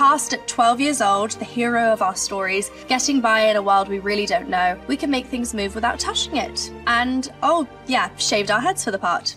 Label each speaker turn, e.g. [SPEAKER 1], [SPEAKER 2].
[SPEAKER 1] cast at 12 years old, the hero of our stories, getting by in a world we really don't know, we can make things move without touching it. And, oh, yeah, shaved our heads for the part.